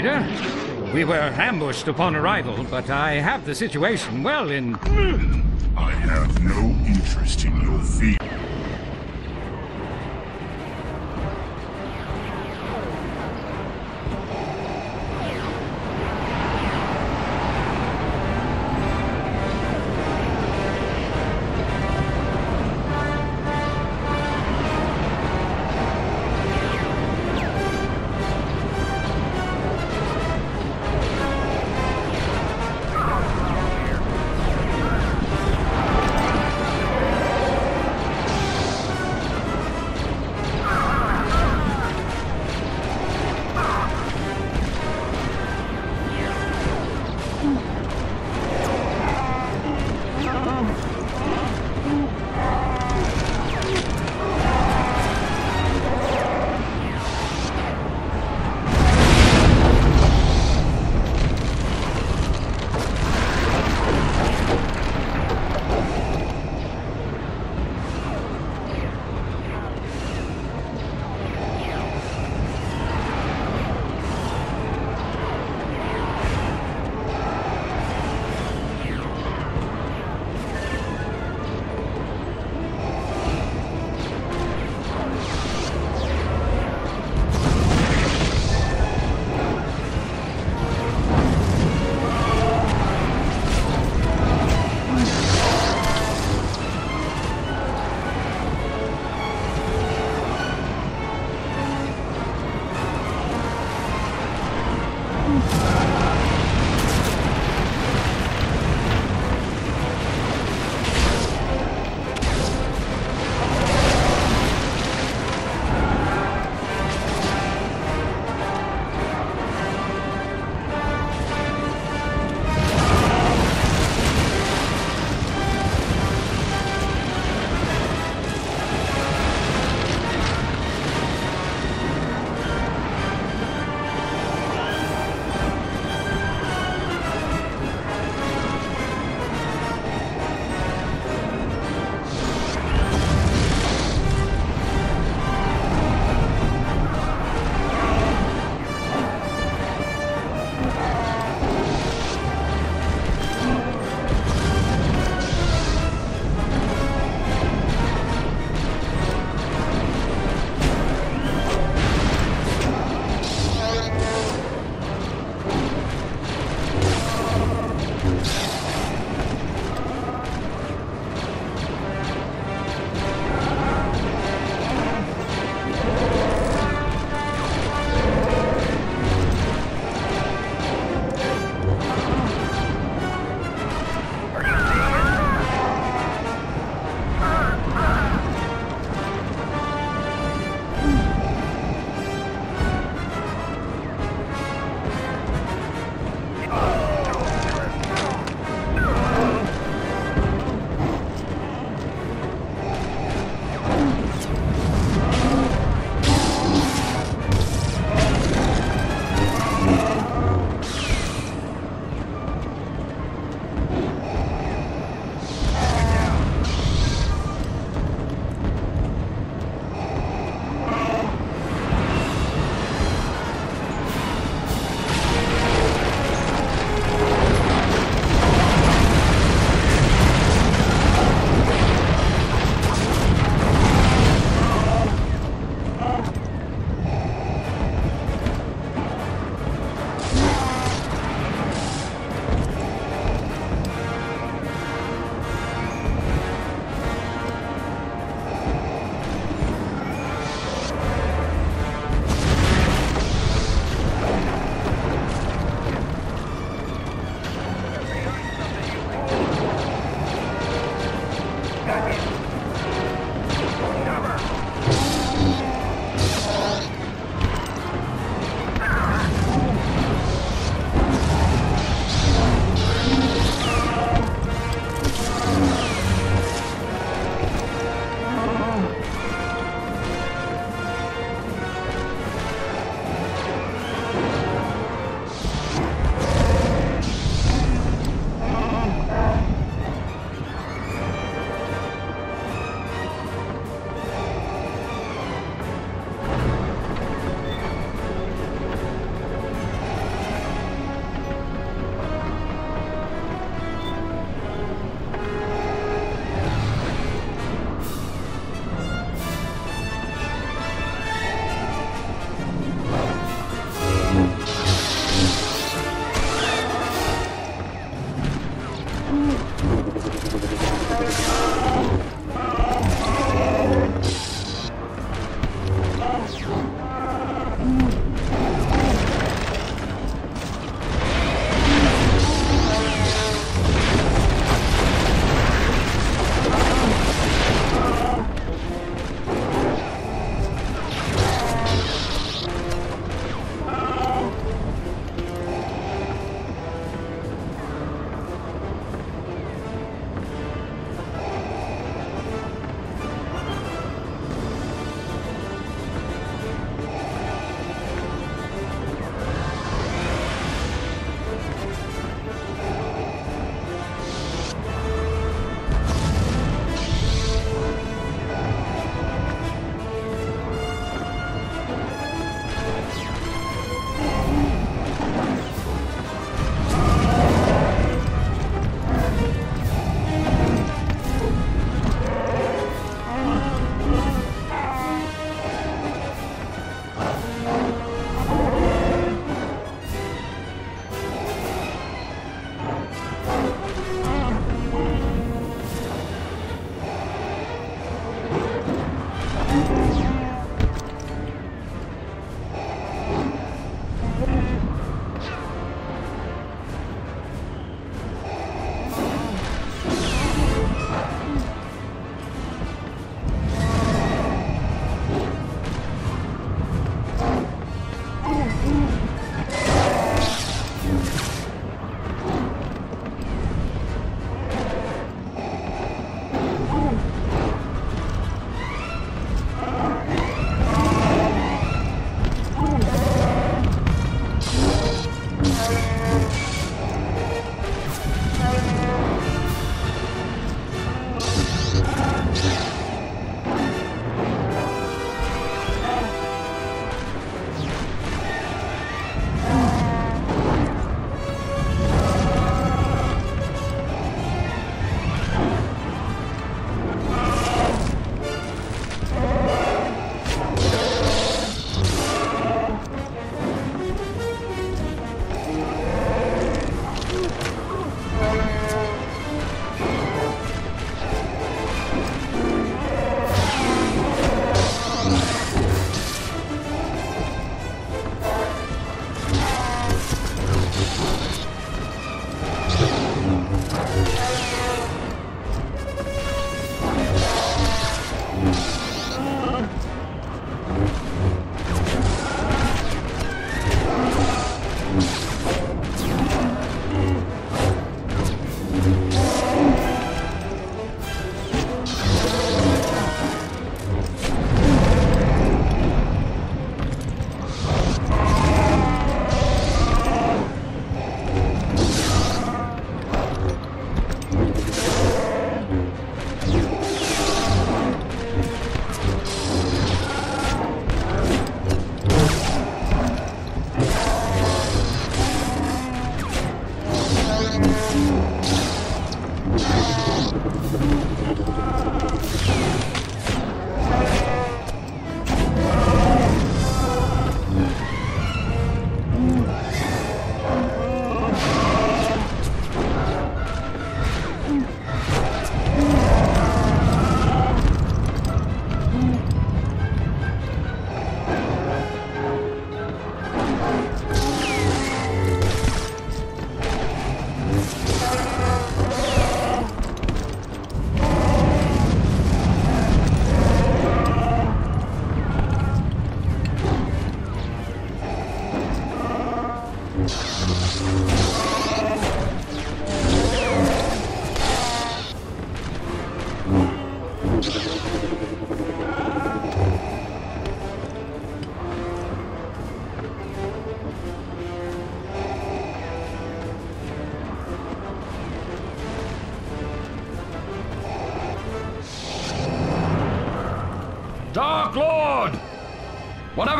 Vader. We were ambushed upon arrival, but I have the situation well in. I have no interest in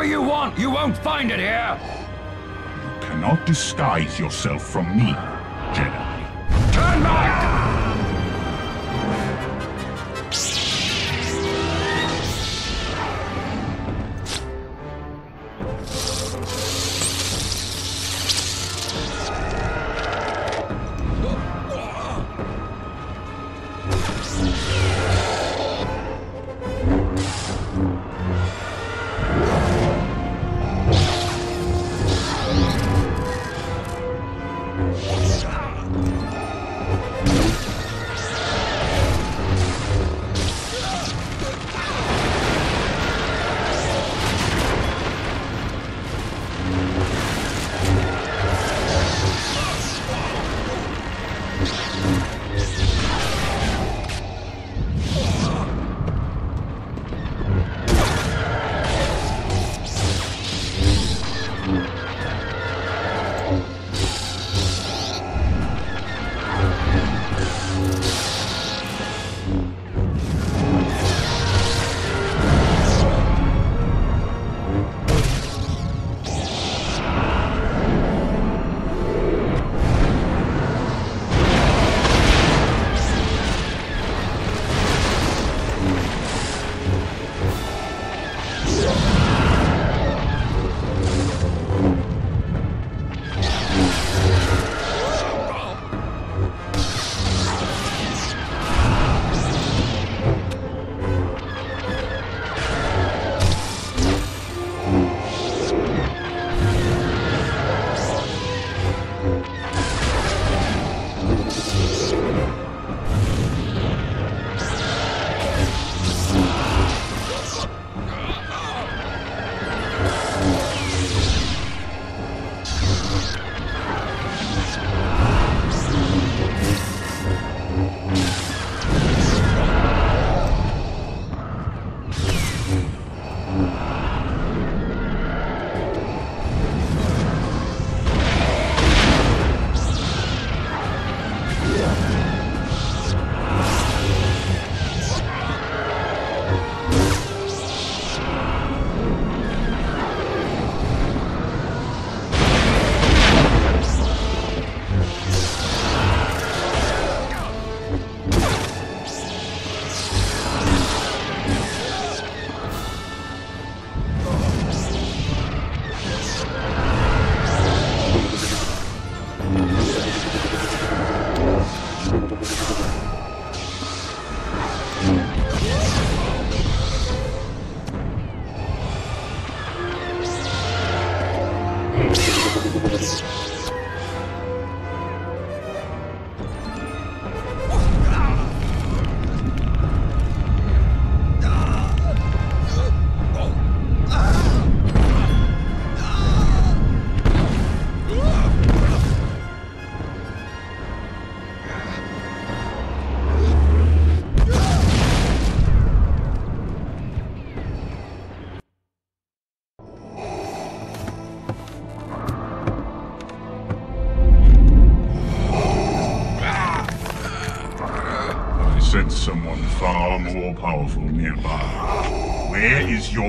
Whatever you want, you won't find it here! You cannot disguise yourself from me,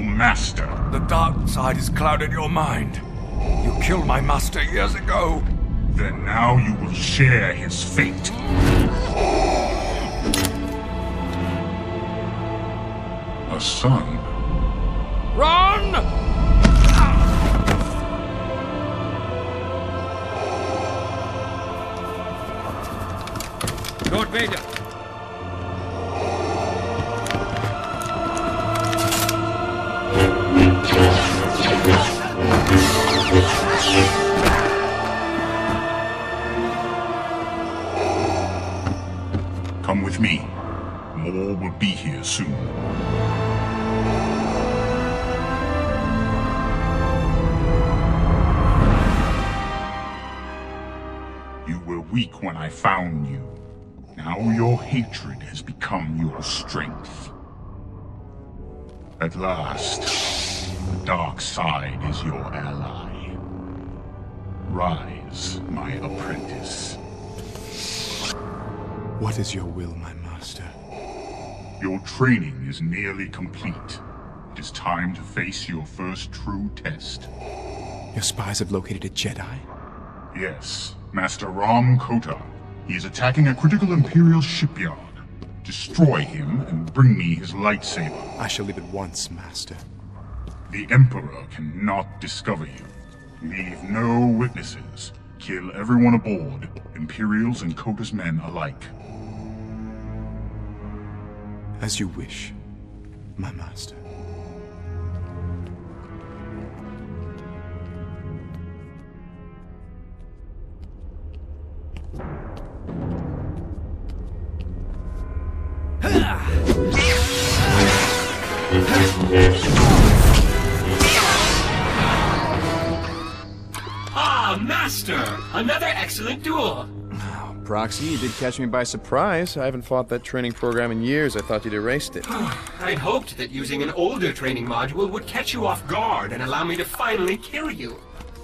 Master? The dark side has clouded your mind. You killed my master years ago. Then now you will share his fate. A son? Run! Lord Vader. Strength. At last, the dark side is your ally. Rise, my apprentice. What is your will, my master? Your training is nearly complete. It is time to face your first true test. Your spies have located a Jedi? Yes, Master Rahm Kota. He is attacking a critical Imperial shipyard. Destroy him and bring me his lightsaber. I shall leave at once, master. The Emperor cannot discover you. Leave no witnesses. Kill everyone aboard, Imperials and Kota's men alike. As you wish, my master. Proxy, you did catch me by surprise. I haven't fought that training program in years. I thought you'd erased it. I'd hoped that using an older training module would catch you off guard and allow me to finally kill you.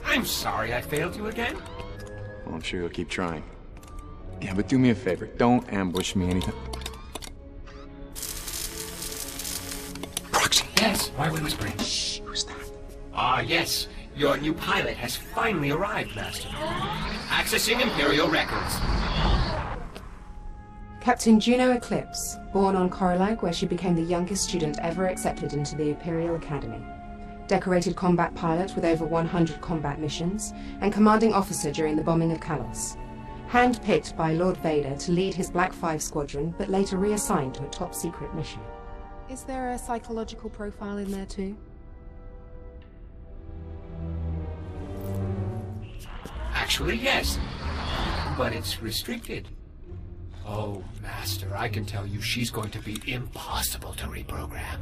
I'm sorry I failed you again. Well, I'm sure you'll keep trying. Yeah, but do me a favor. Don't ambush me anything. Proxy! Yes, why are we whispering? Shh, who's that? Ah, yes. Your new pilot has finally arrived, Master. Accessing Imperial records. Captain Juno Eclipse, born on Corulag, where she became the youngest student ever accepted into the Imperial Academy. Decorated combat pilot with over 100 combat missions, and commanding officer during the bombing of Callos. Handpicked by Lord Vader to lead his Black Five squadron, but later reassigned to a top secret mission. Is there a psychological profile in there too? Actually, yes. But it's restricted. Oh, Master, I can tell you she's going to be impossible to reprogram.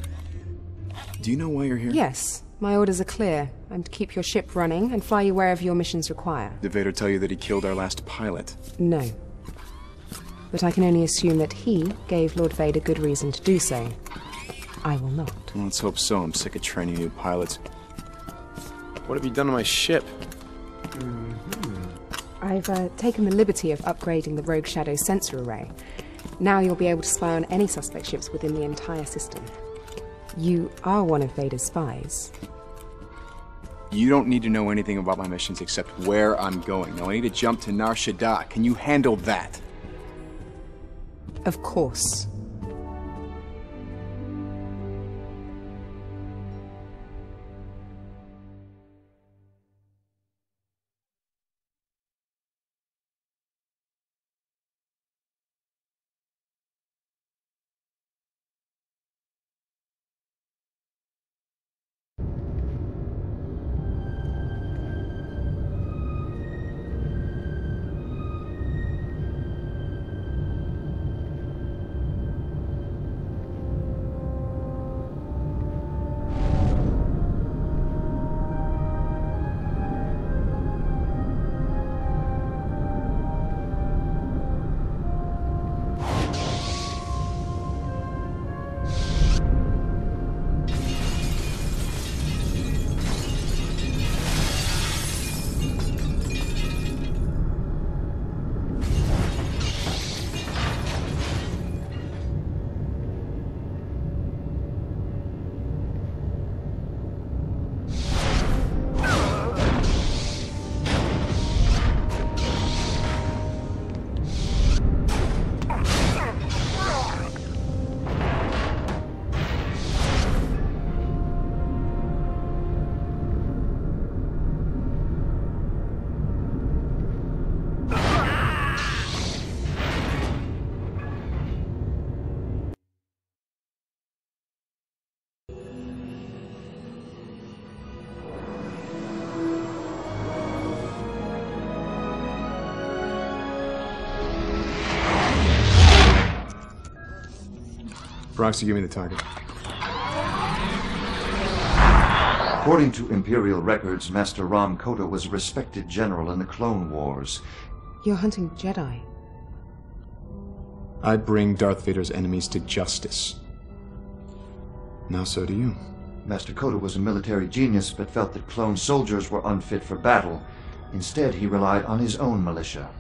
Do you know why you're here? Yes, my orders are clear. I'm to keep your ship running and fly you wherever your missions require. Did Vader tell you that he killed our last pilot? No. But I can only assume that he gave Lord Vader good reason to do so. I will not. Well, let's hope so. I'm sick of training new pilots. What have you done to my ship? I've uh, taken the liberty of upgrading the Rogue Shadow sensor array. Now you'll be able to spy on any suspect ships within the entire system. You are one of Vader's spies. You don't need to know anything about my missions except where I'm going. Now I need to jump to Nar Shaddaa. Can you handle that? Of course. Proxy, give me the target. According to Imperial records, Master Rahm Kota was a respected general in the Clone Wars. You're hunting Jedi. I bring Darth Vader's enemies to justice. Now so do you. Master Kota was a military genius, but felt that clone soldiers were unfit for battle. Instead, he relied on his own militia.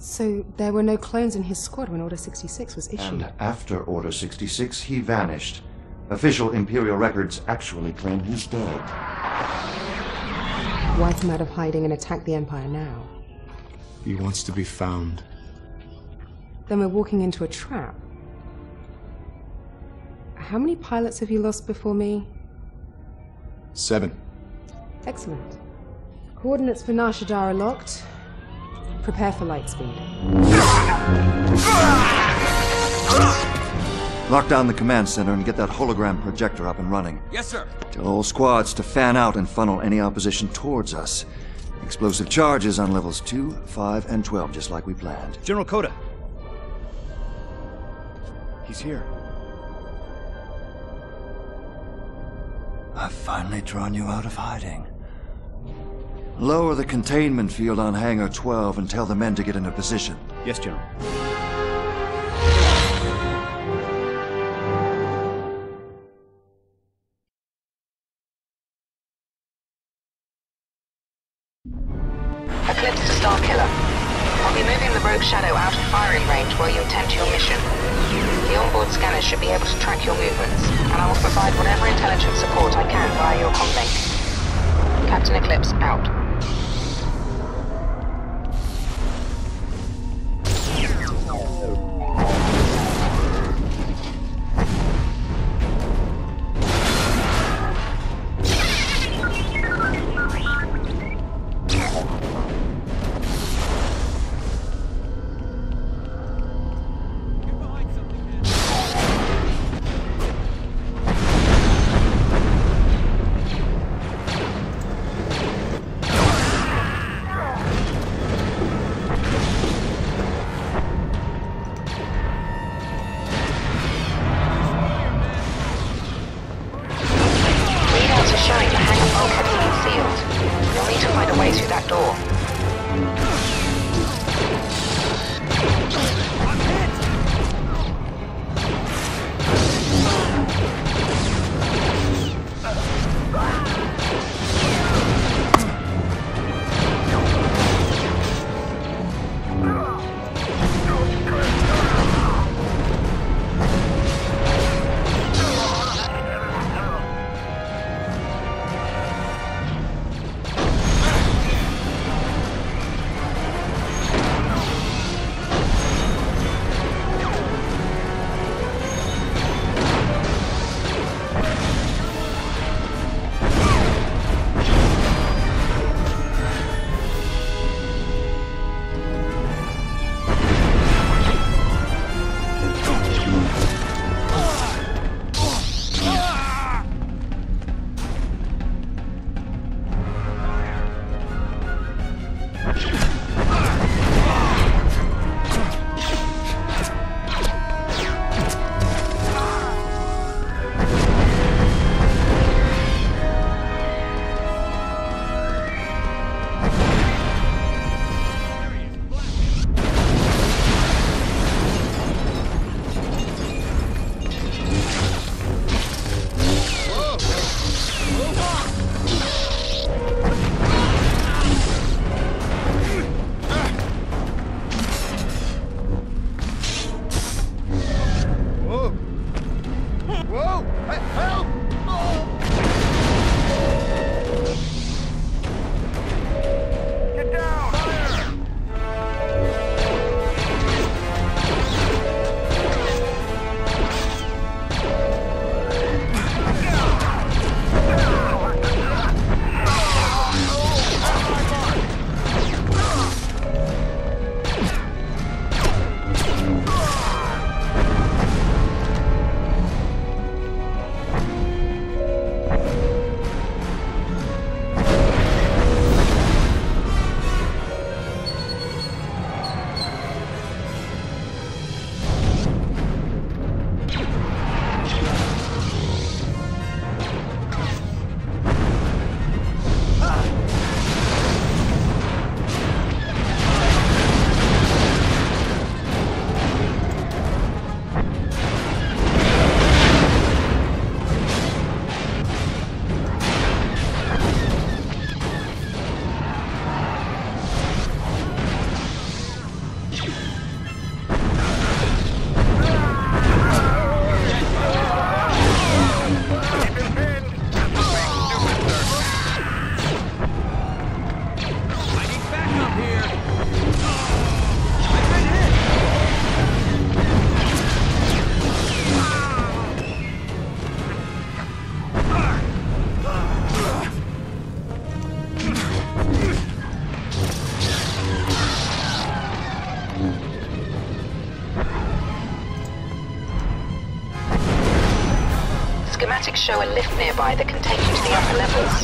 So there were no clones in his squad when Order 66 was issued. And after Order 66, he vanished. Official Imperial records actually claim he's dead. Why come out of hiding and attack the Empire now? He wants to be found. Then we're walking into a trap. How many pilots have you lost before me? Seven. Excellent. Coordinates for Nar Shaddaa are locked. Prepare for light speed. Lock down the command center and get that hologram projector up and running. Yes, sir. Tell all squads to fan out and funnel any opposition towards us. Explosive charges on levels 2, 5, and 12, just like we planned. General Kota. He's here. I've finally drawn you out of hiding. Lower the containment field on Hangar 12 and tell the men to get into position. Yes, General. Eclipse to Starkiller. I'll be moving the Rogue Shadow out of firing range while you attend to your mission. The onboard scanners should be able to track your movements, and I will provide whatever intelligence support I can via your comlink. Captain Eclipse, out. Nearby that can take you to the upper levels.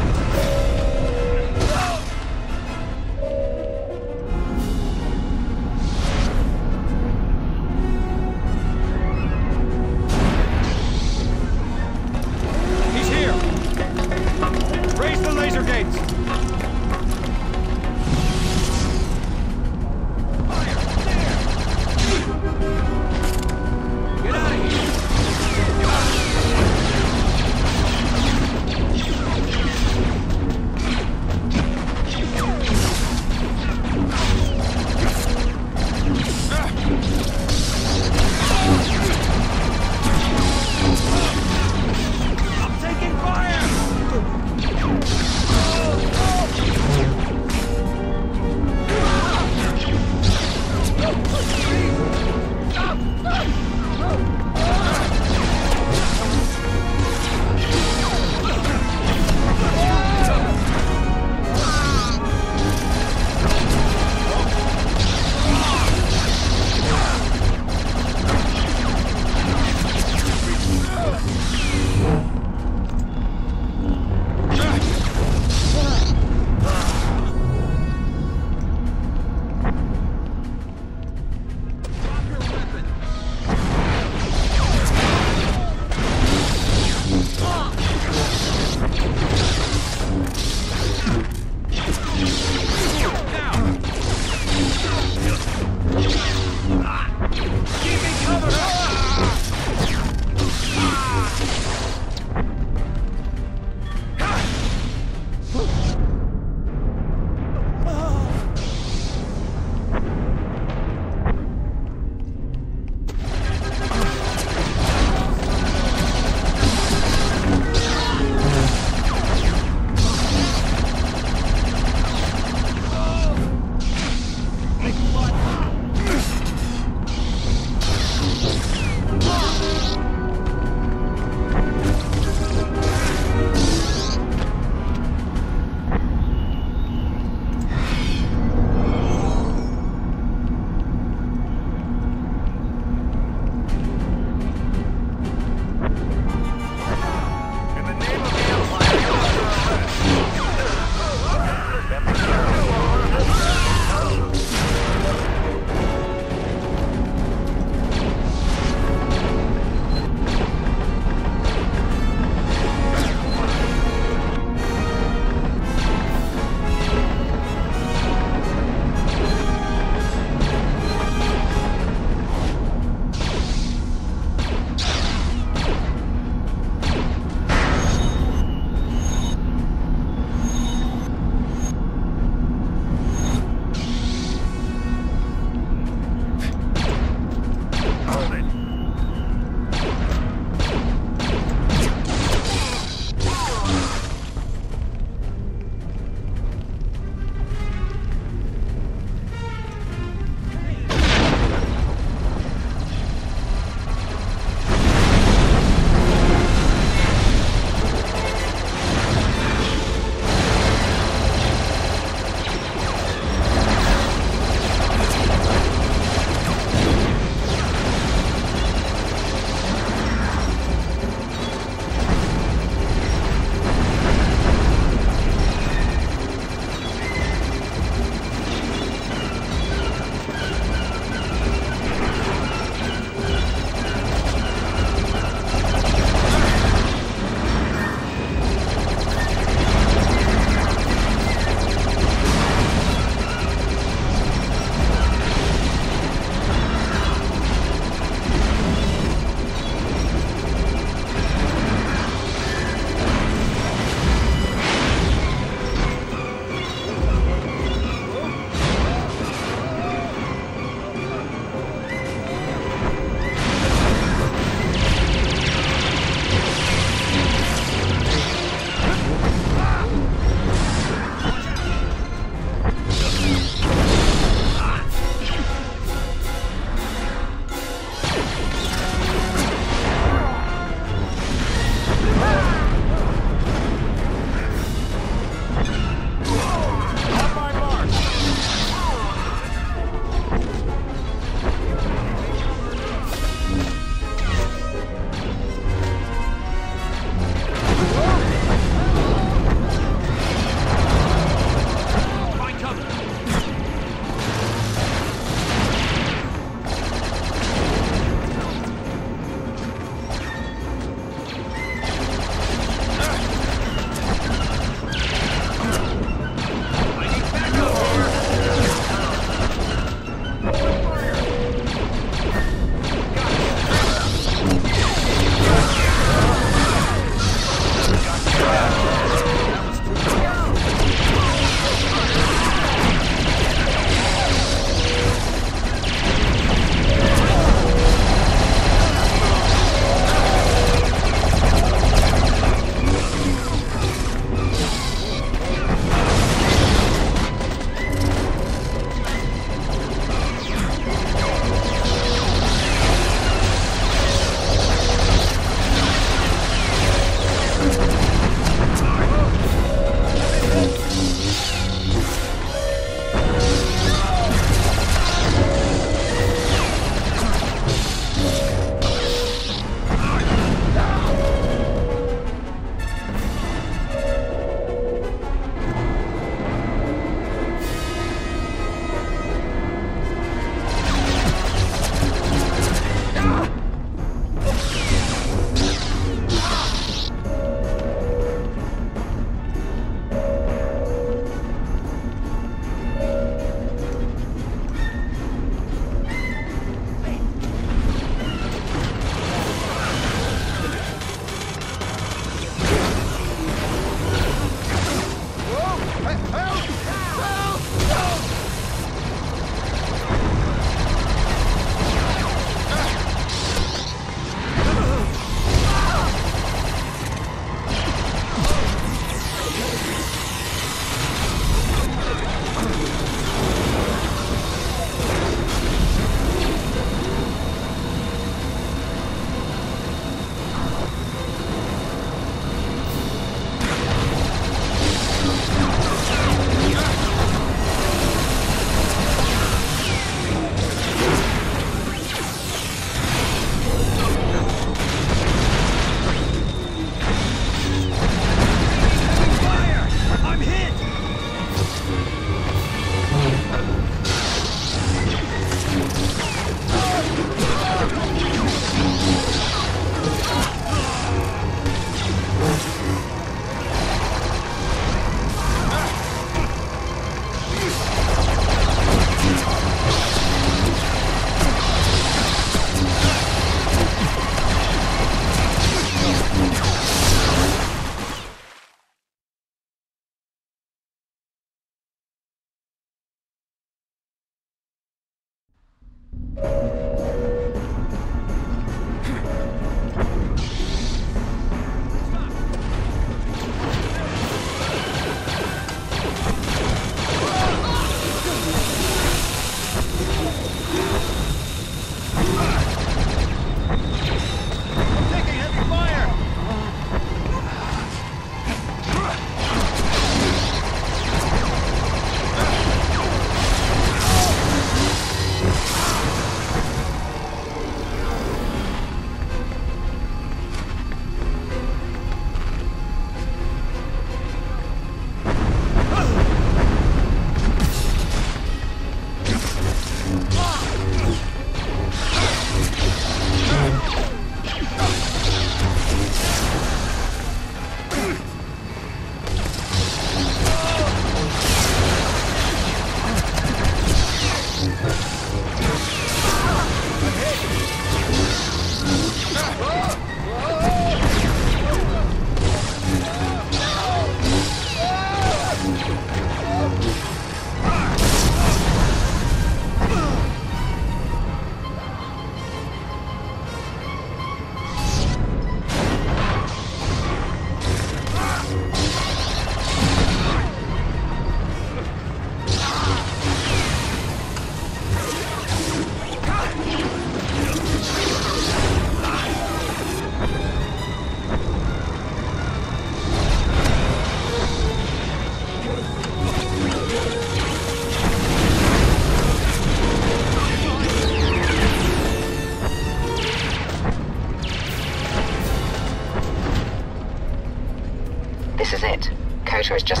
Is just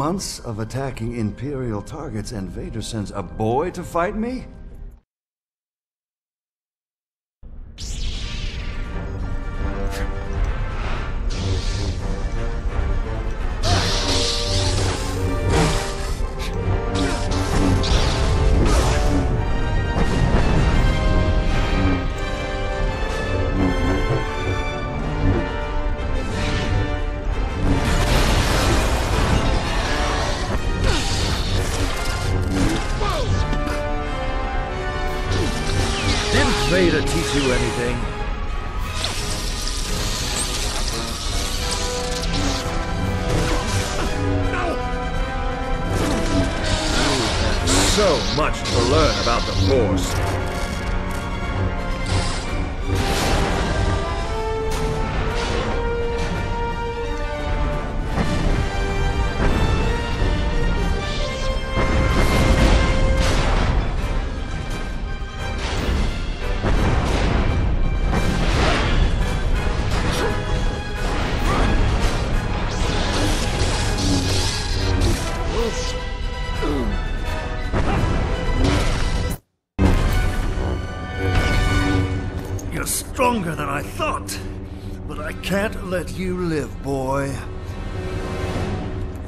Months of attacking Imperial targets, and Vader sends a boy to fight me? Can't let you live, boy.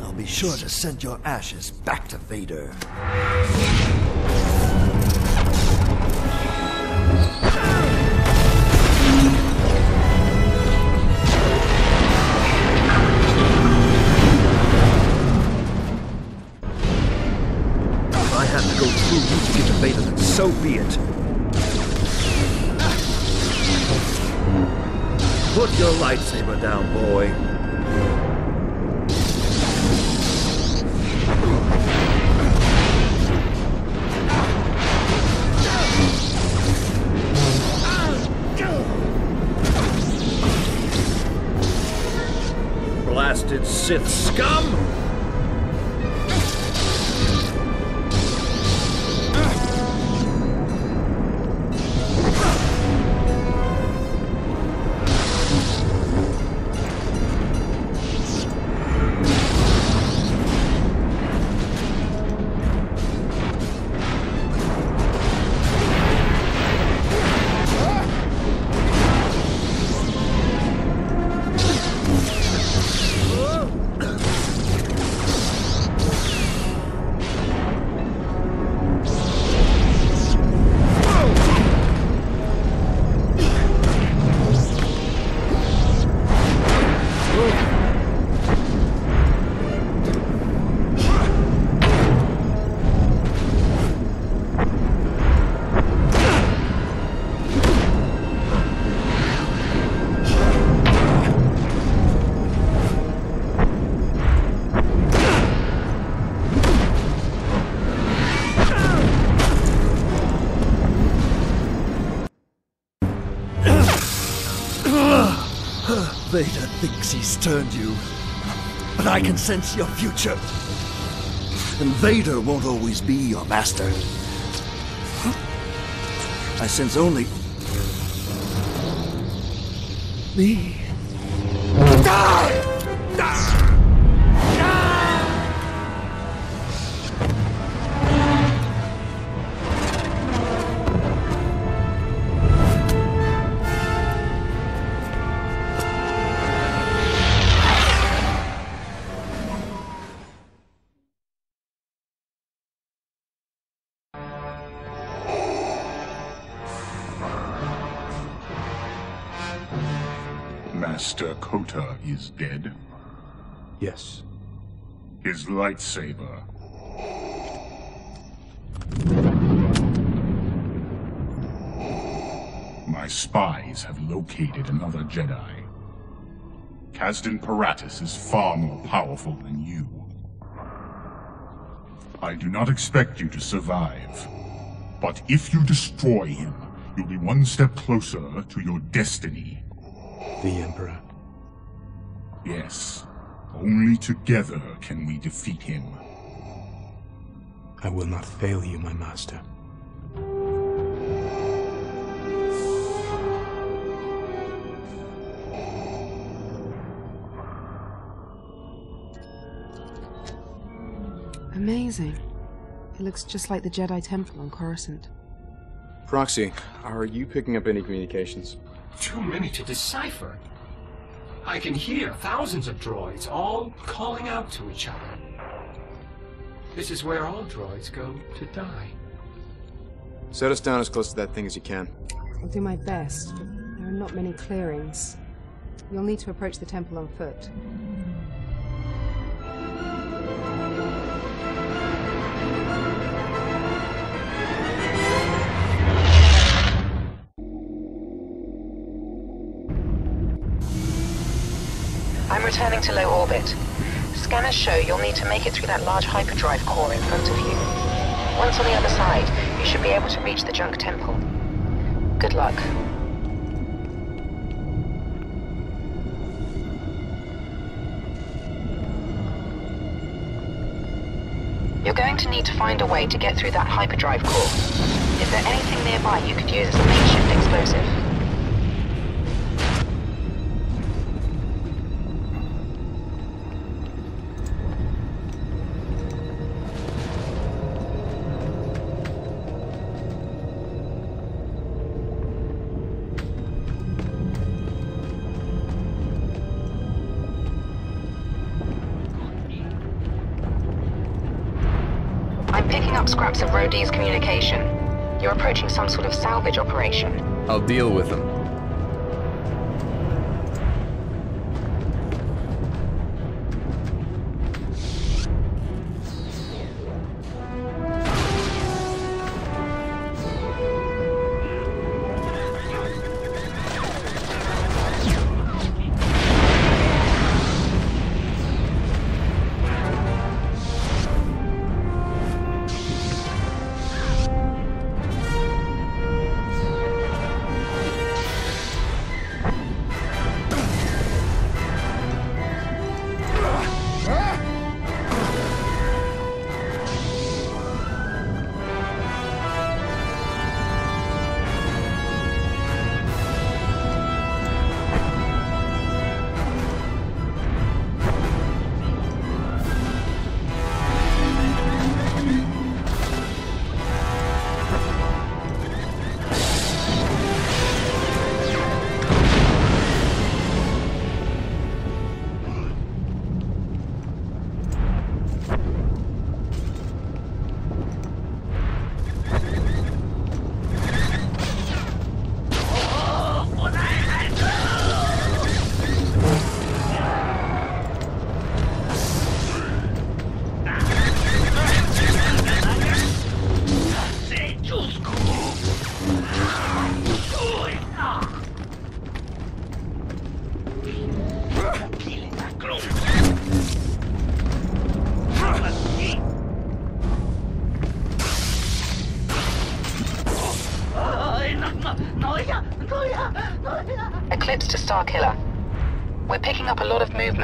I'll be sure to send your ashes back to Vader. I have to go through you to get to Vader, then so be it. Put your lightsaber down, boy. Turned you. But I can sense your future. And Vader won't always be your master. I sense only... me. Master Kota is dead. Yes. His lightsaber. My spies have located another Jedi. Kazdan Paratus is far more powerful than you. I do not expect you to survive. But if you destroy him, you'll be one step closer to your destiny. The Emperor. Yes. Only together can we defeat him. I will not fail you, my master. Amazing. It looks just like the Jedi Temple on Coruscant. Proxy, are you picking up any communications? Too many to decipher. I can hear thousands of droids all calling out to each other. This is where all droids go to die. Set us down as close to that thing as you can. I'll do my best, but there are not many clearings. You'll need to approach the temple on foot. I'm returning to low orbit. Scanners show you'll need to make it through that large hyperdrive core in front of you. Once on the other side, you should be able to reach the junk temple. Good luck. You're going to need to find a way to get through that hyperdrive core. Is there anything nearby you could use as a makeshift explosive? Scraps communication. You're approaching some sort of salvage operation. I'll deal with them.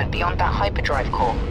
Beyond that hyperdrive core.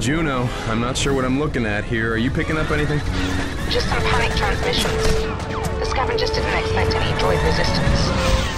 Juno, I'm not sure what I'm looking at here. Are you picking up anything? Just some panic transmissions. The scavengers didn't expect any droid resistance.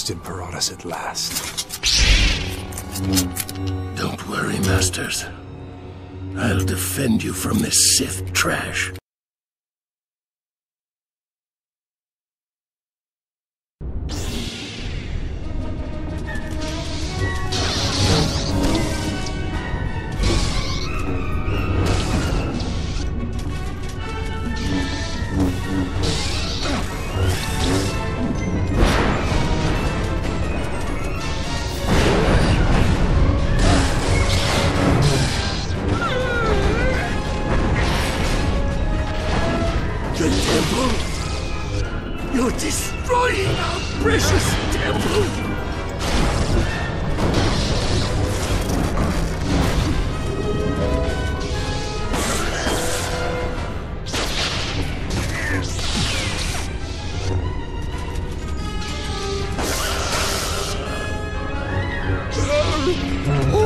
trusted Paratus at last. Don't worry, Masters. I'll defend you from this Sith trash. 오!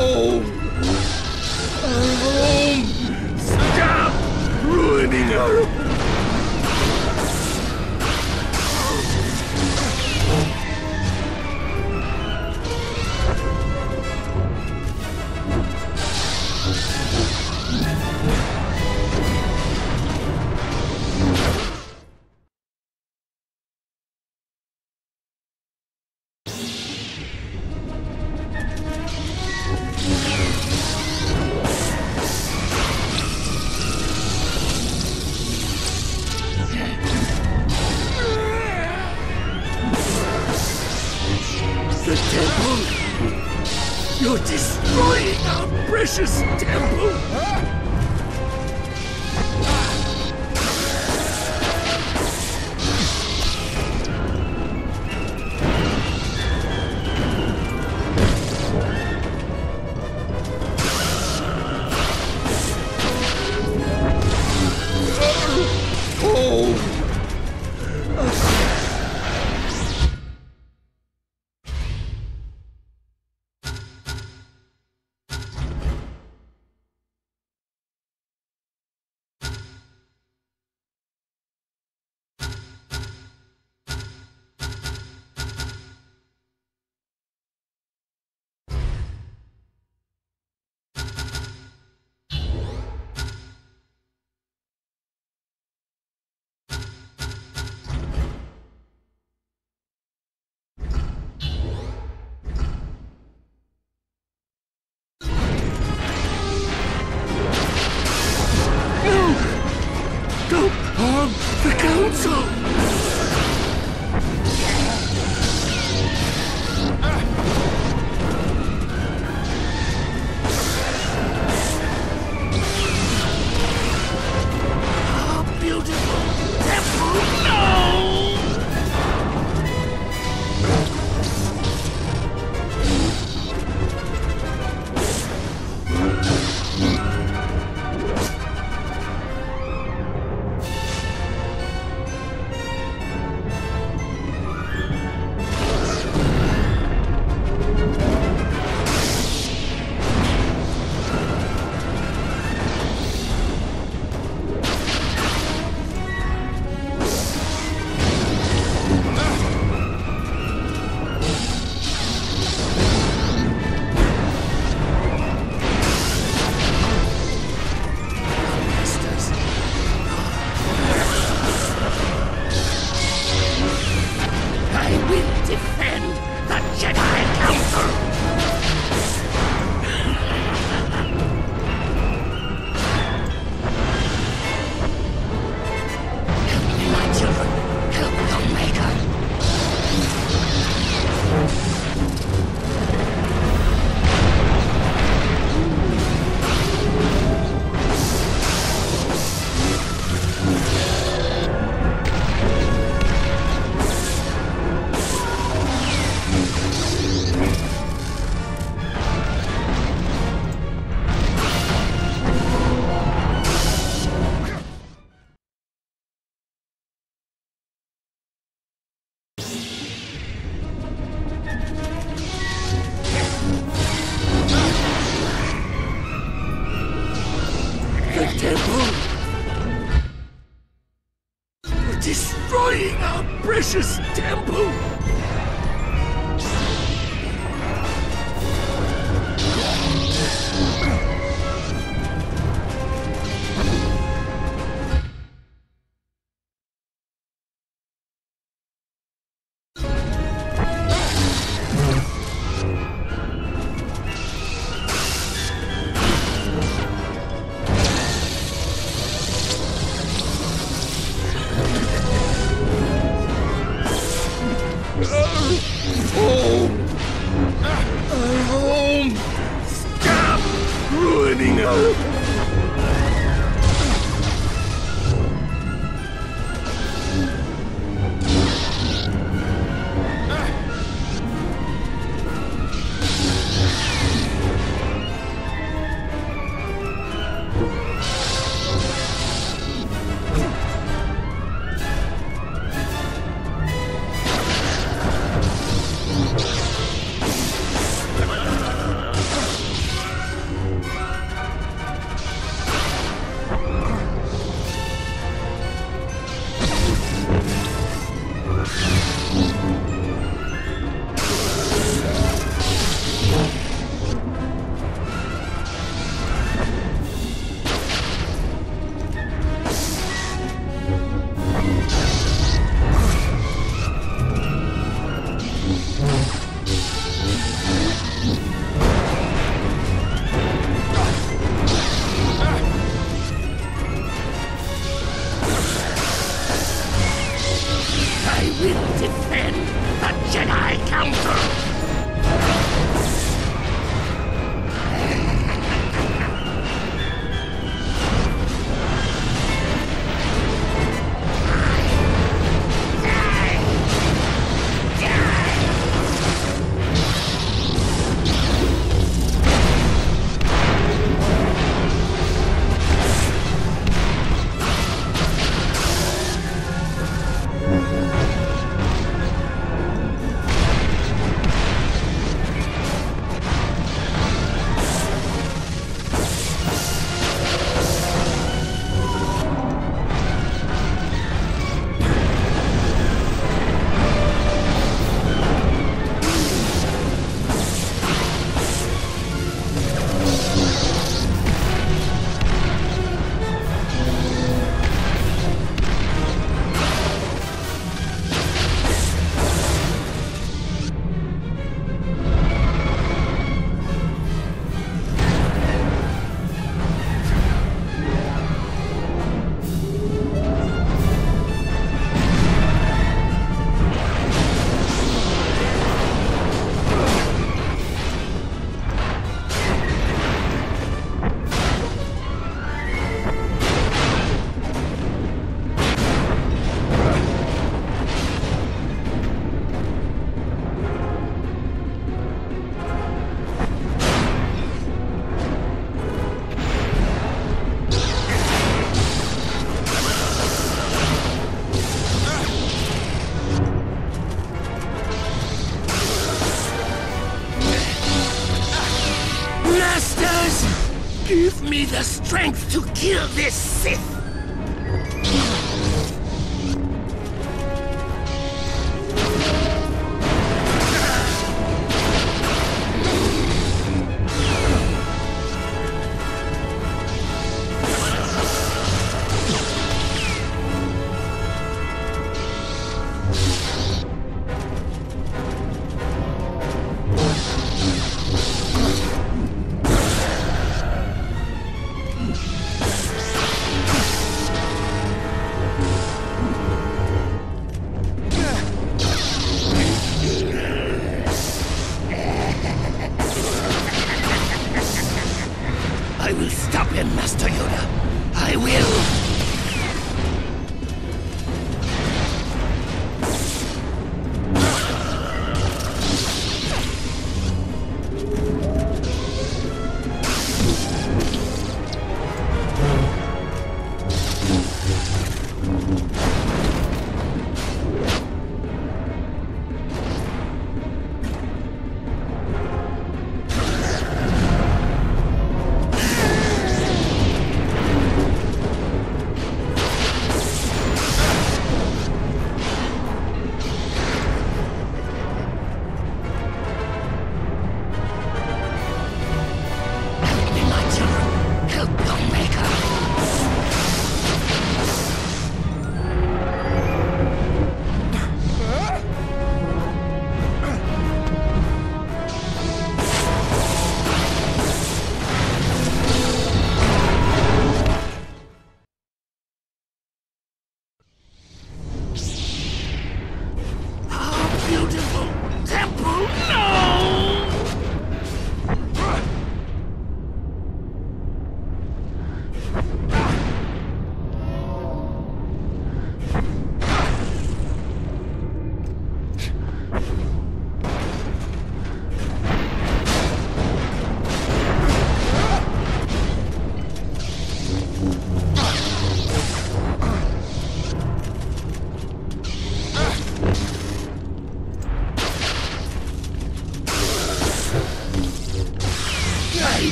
Kill this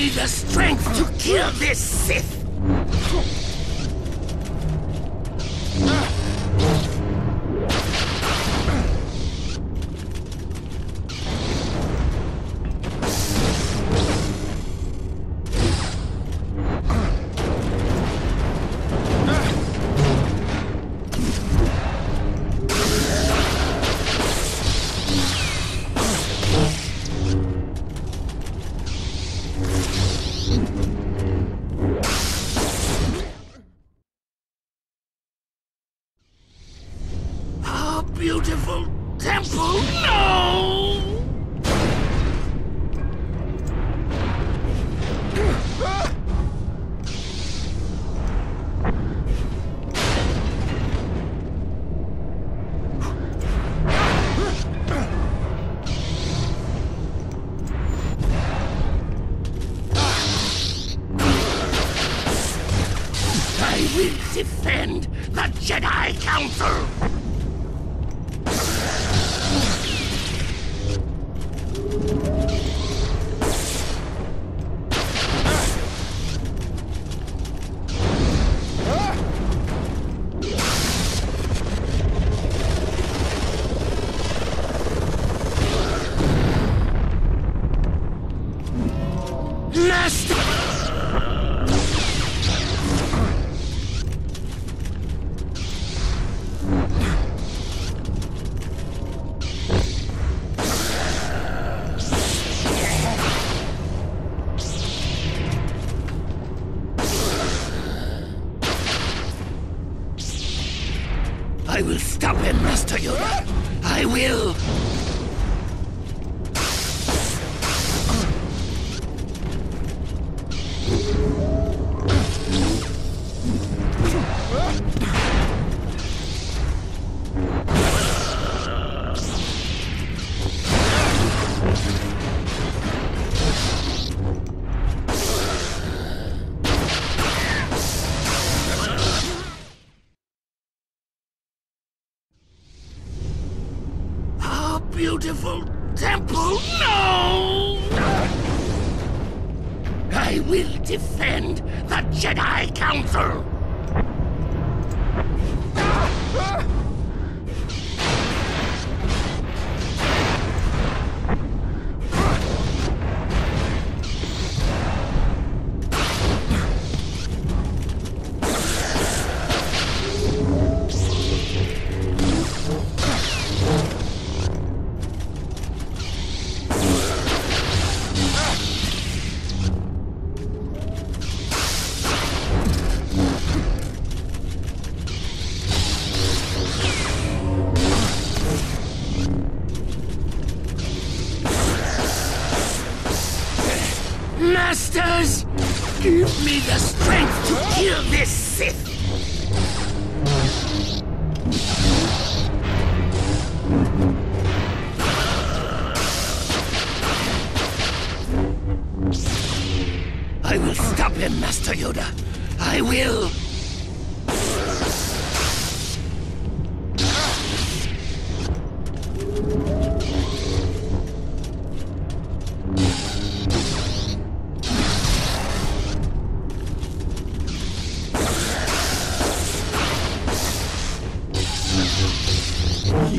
me the strength to kill this defend the Jedi Council!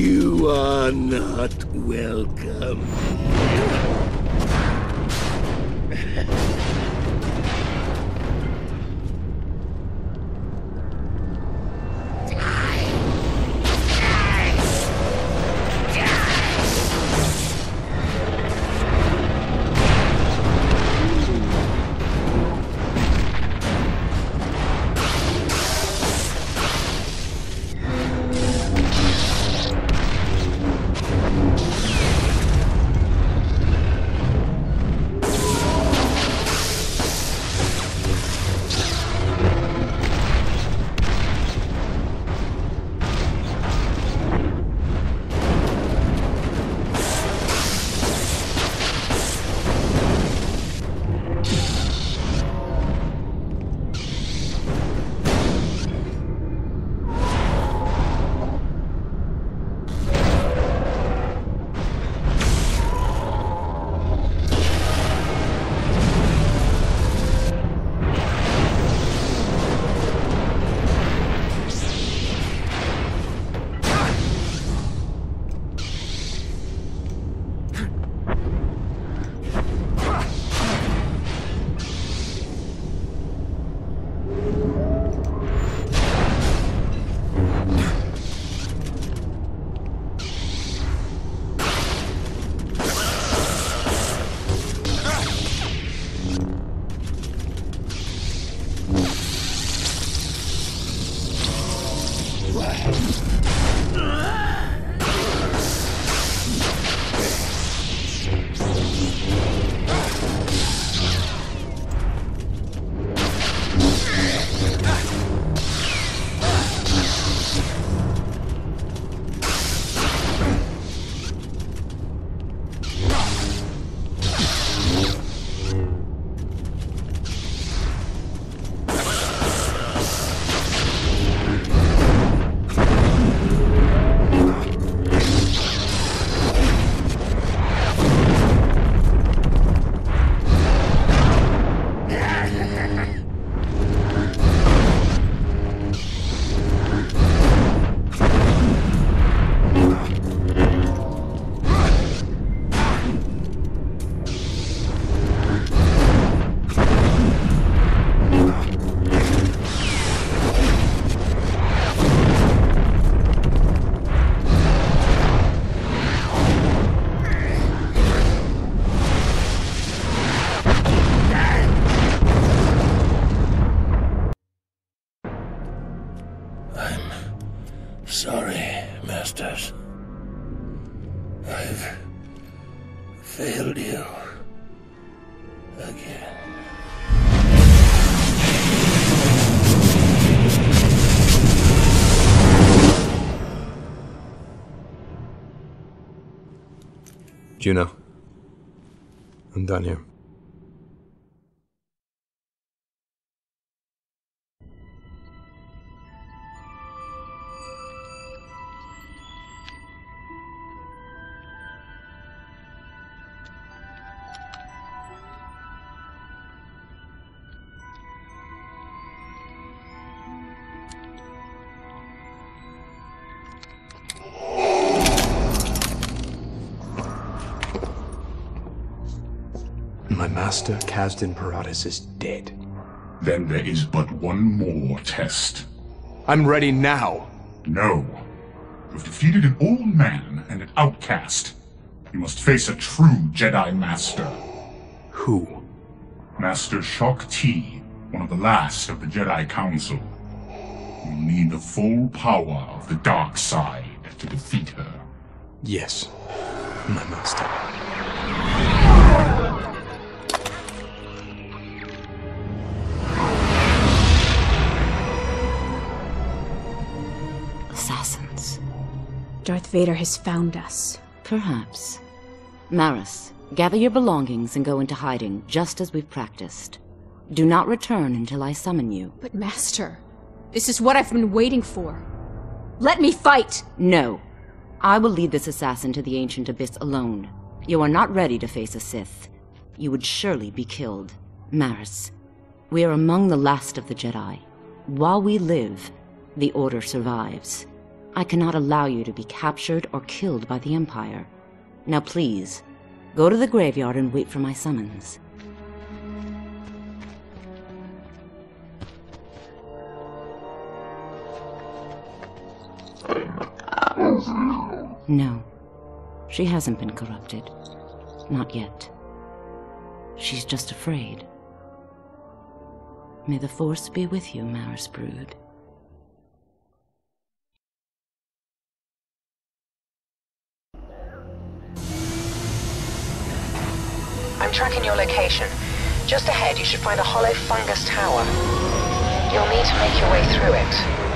You are not welcome. Juno. I'm done here. Master, Kazdan Paratus, is dead. Then there is but one more test. I'm ready now. No. You've defeated an old man and an outcast. You must face a true Jedi Master. Who? Master Shaak Ti, one of the last of the Jedi Council. You'll need the full power of the dark side to defeat her. Yes, my master. Darth Vader has found us. Perhaps. Maris, gather your belongings and go into hiding, just as we've practiced. Do not return until I summon you. But Master, this is what I've been waiting for. Let me fight! No. I will lead this assassin to the ancient abyss alone. You are not ready to face a Sith. You would surely be killed. Maris, we are among the last of the Jedi. While we live, the Order survives. I cannot allow you to be captured or killed by the Empire. Now please, go to the graveyard and wait for my summons. No. She hasn't been corrupted. Not yet. She's just afraid. May the Force be with you, Maris Brood. I'm tracking your location. Just ahead, you should find a hollow fungus tower. You'll need to make your way through it.